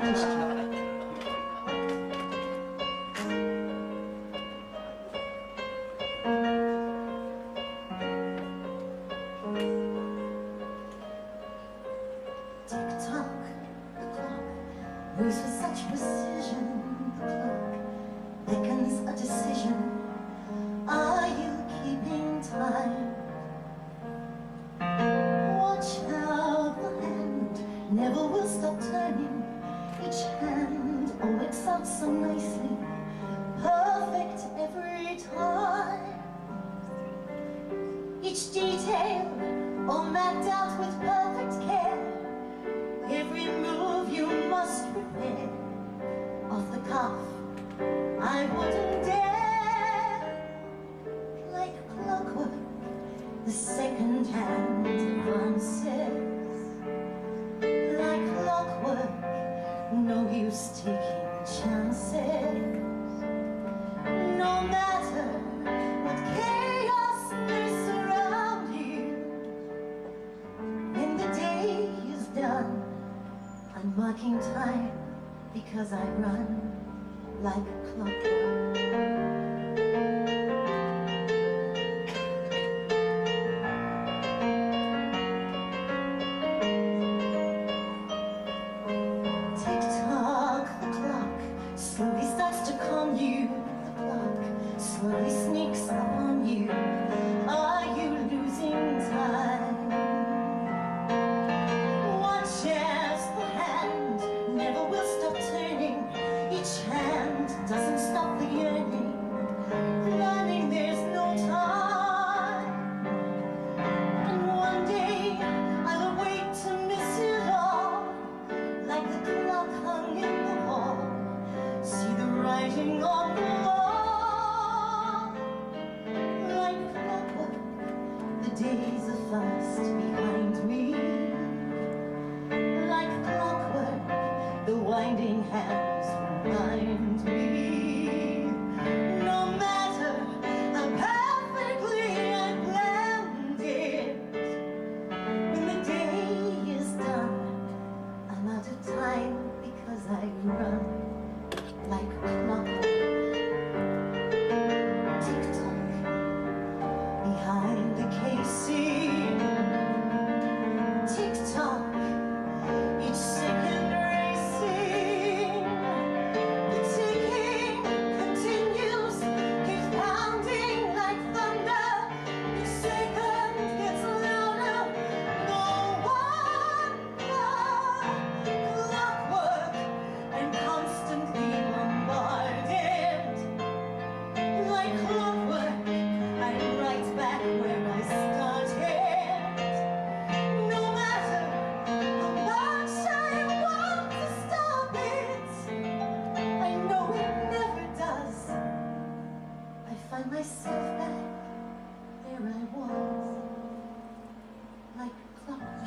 Thanks, John. each hand. Oh, it out so nicely Perfect every time. Each detail all mapped out with perfect care. Every move you must prepare. Off the cuff, I wouldn't dare. Like clockwork, the second hand advances No use taking chances. No matter what chaos may surround you. When the day is done I'm marking time because I run like clockwork fast behind me. Like clockwork, the winding hands were mine. find myself back. There I was, like clockwork.